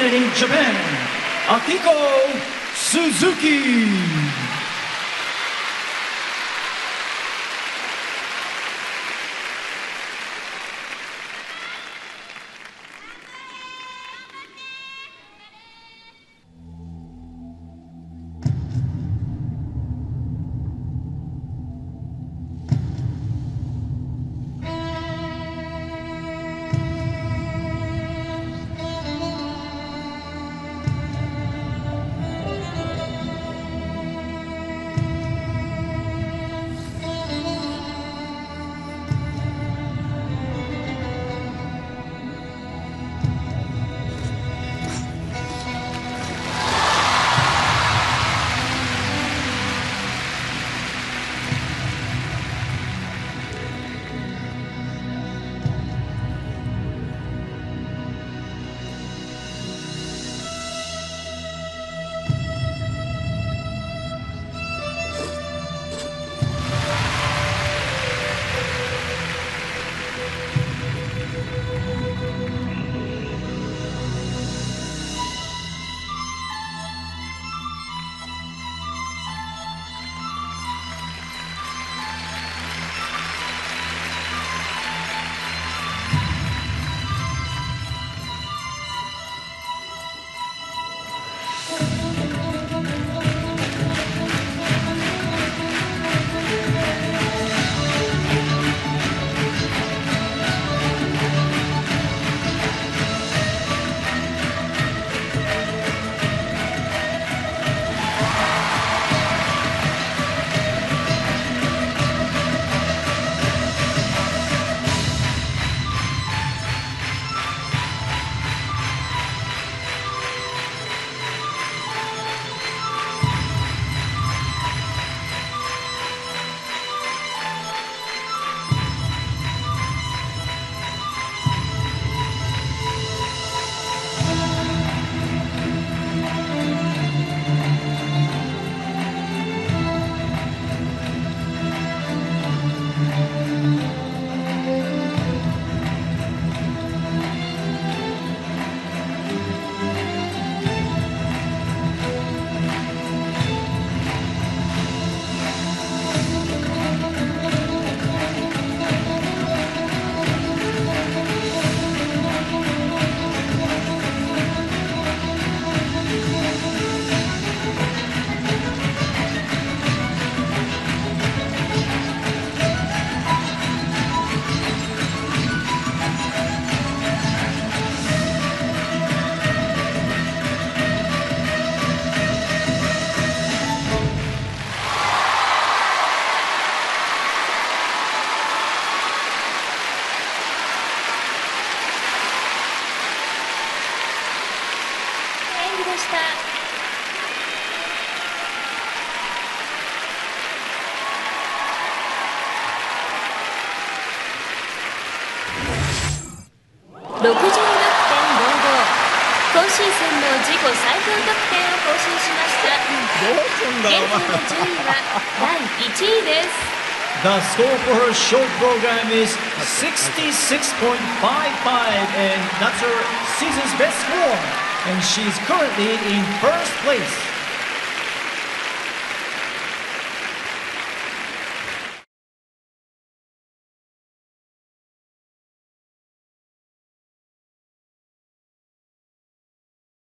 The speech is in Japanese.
representing Japan, Akiko Suzuki. でした66.55今シーズンの自己最高得点を更新しました現在の順位は第1位です The score for her short program is 66.55, and that's her season's best score. And she's currently in first place.